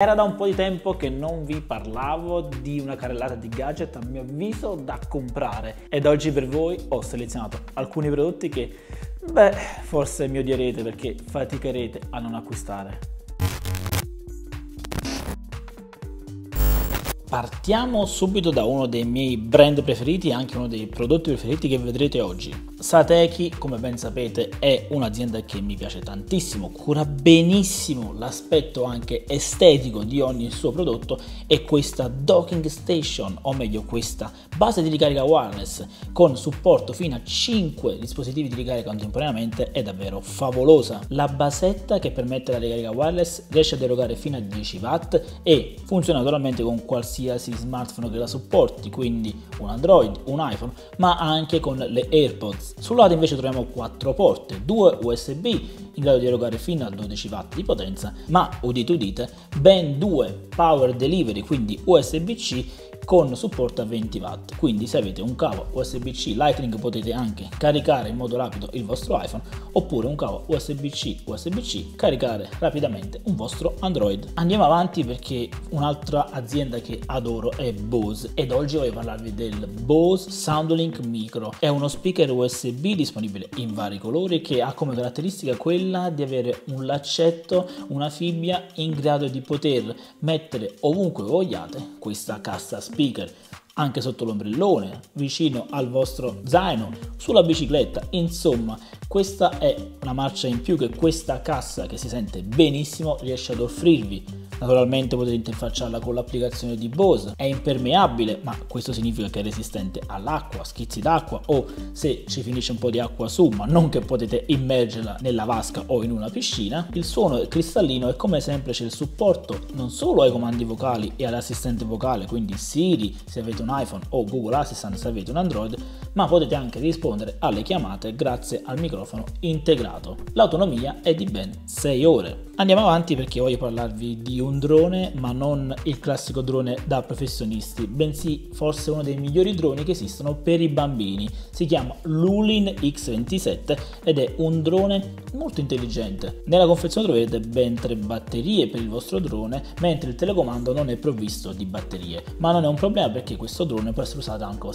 Era da un po' di tempo che non vi parlavo di una carrellata di gadget a mio avviso da comprare ed oggi per voi ho selezionato alcuni prodotti che, beh, forse mi odierete perché faticherete a non acquistare. Partiamo subito da uno dei miei brand preferiti e anche uno dei prodotti preferiti che vedrete oggi. Sateki, come ben sapete, è un'azienda che mi piace tantissimo, cura benissimo l'aspetto anche estetico di ogni suo prodotto e questa docking station, o meglio questa base di ricarica wireless con supporto fino a 5 dispositivi di ricarica contemporaneamente è davvero favolosa. La basetta che permette la ricarica wireless riesce ad erogare fino a 10 watt e funziona naturalmente con qualsiasi qualsiasi smartphone che la supporti, quindi un Android, un iPhone, ma anche con le AirPods. Sul lato invece troviamo quattro porte, due USB in grado di erogare fino a 12 watt di potenza, ma udite udite, ben due power delivery, quindi USB-C con supporto a 20 watt. Quindi se avete un cavo USB-C Lightning potete anche caricare in modo rapido il vostro iPhone oppure un cavo USB-C USB-C caricare rapidamente un vostro Android. Andiamo avanti perché un'altra azienda che adoro è Bose ed oggi voglio parlarvi del Bose Soundlink Micro. È uno speaker USB disponibile in vari colori che ha come caratteristica quella di avere un laccetto una fibbia in grado di poter mettere ovunque vogliate questa cassa speaker anche sotto l'ombrellone, vicino al vostro zaino, sulla bicicletta, insomma questa è una marcia in più che questa cassa che si sente benissimo riesce ad offrirvi Naturalmente potete interfacciarla con l'applicazione di Bose, è impermeabile ma questo significa che è resistente all'acqua, schizzi d'acqua o se ci finisce un po' di acqua su ma non che potete immergerla nella vasca o in una piscina. Il suono cristallino e come sempre c'è il supporto non solo ai comandi vocali e all'assistente vocale, quindi Siri se avete un iPhone o Google Assistant se avete un Android, ma potete anche rispondere alle chiamate grazie al microfono integrato. L'autonomia è di ben 6 ore. Andiamo avanti perché voglio parlarvi di un drone, ma non il classico drone da professionisti, bensì forse uno dei migliori droni che esistono per i bambini. Si chiama Lulin X27 ed è un drone molto intelligente. Nella confezione troverete ben tre batterie per il vostro drone, mentre il telecomando non è provvisto di batterie. Ma non è un problema perché questo drone può essere usato anche,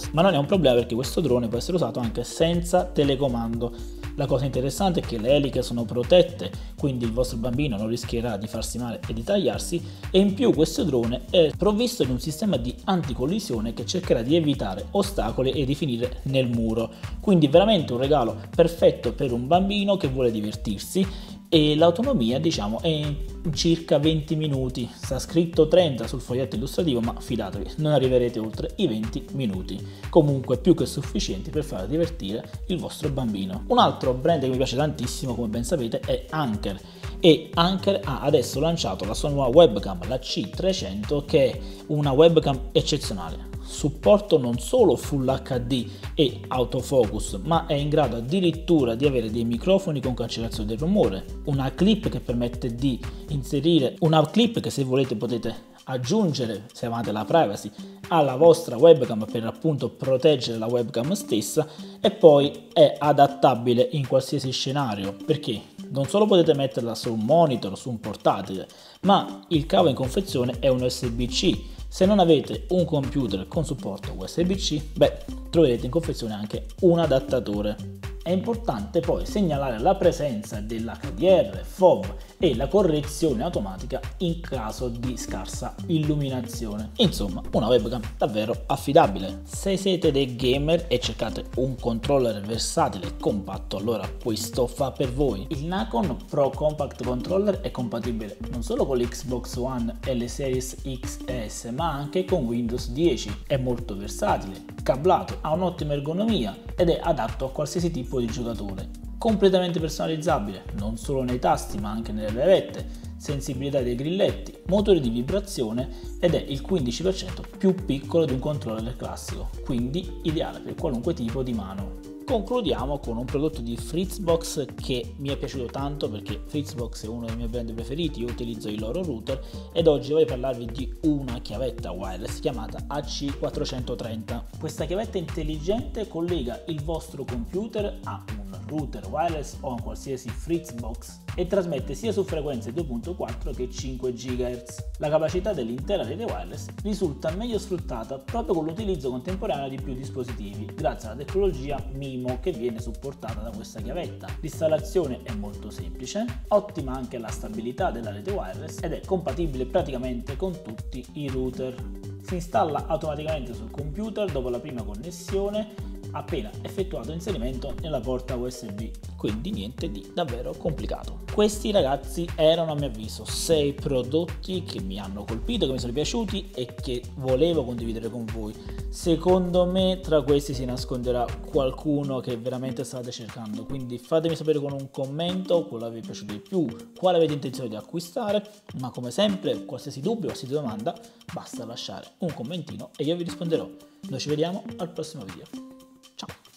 drone può essere usato anche senza telecomando la cosa interessante è che le eliche sono protette, quindi il vostro bambino non rischierà di farsi male e di tagliarsi e in più questo drone è provvisto di un sistema di anticollisione che cercherà di evitare ostacoli e di finire nel muro. Quindi veramente un regalo perfetto per un bambino che vuole divertirsi e l'autonomia diciamo è circa 20 minuti. Sta scritto 30 sul foglietto illustrativo ma fidatevi non arriverete oltre i 20 minuti. Comunque più che sufficienti per far divertire il vostro bambino. Un altro brand che mi piace tantissimo come ben sapete è Anker. E Anker ha adesso lanciato la sua nuova webcam la C300 che è una webcam eccezionale supporto non solo Full HD e autofocus, ma è in grado addirittura di avere dei microfoni con cancellazione del rumore, una clip che permette di inserire una clip che se volete potete aggiungere, se amate la privacy, alla vostra webcam per appunto proteggere la webcam stessa e poi è adattabile in qualsiasi scenario perché non solo potete metterla su un monitor, su un portatile, ma il cavo in confezione è un USB-C se non avete un computer con supporto USB-C, beh, troverete in confezione anche un adattatore. È importante poi segnalare la presenza dell'HDR, FOV e la correzione automatica in caso di scarsa illuminazione. Insomma, una webcam davvero affidabile. Se siete dei gamer e cercate un controller versatile e compatto, allora questo fa per voi. Il Nacon Pro Compact Controller è compatibile non solo con l'Xbox One e le Series X e S, ma anche con Windows 10. È molto versatile, cablato, ha un'ottima ergonomia ed è adatto a qualsiasi tipo di giocatore. Completamente personalizzabile, non solo nei tasti ma anche nelle levette, sensibilità dei grilletti, motore di vibrazione ed è il 15% più piccolo di un controller classico, quindi ideale per qualunque tipo di mano. Concludiamo con un prodotto di Fritzbox che mi è piaciuto tanto perché Fritzbox è uno dei miei brand preferiti, io utilizzo il loro router ed oggi voglio parlarvi di una chiavetta wireless chiamata AC430. Questa chiavetta intelligente collega il vostro computer a un router wireless o un qualsiasi Fritzbox e trasmette sia su frequenze 2.4 che 5 GHz. La capacità dell'intera rete wireless risulta meglio sfruttata proprio con l'utilizzo contemporaneo di più dispositivi, grazie alla tecnologia MIMO che viene supportata da questa chiavetta. L'installazione è molto semplice, ottima anche la stabilità della rete wireless ed è compatibile praticamente con tutti i router. Si installa automaticamente sul computer dopo la prima connessione appena effettuato l'inserimento nella porta USB, quindi niente di davvero complicato. Questi ragazzi erano a mio avviso 6 prodotti che mi hanno colpito, che mi sono piaciuti e che volevo condividere con voi. Secondo me tra questi si nasconderà qualcuno che veramente state cercando, quindi fatemi sapere con un commento quale vi è piaciuto di più, quale avete intenzione di acquistare, ma come sempre qualsiasi dubbio, qualsiasi domanda basta lasciare un commentino e io vi risponderò. Noi ci vediamo al prossimo video. ciao.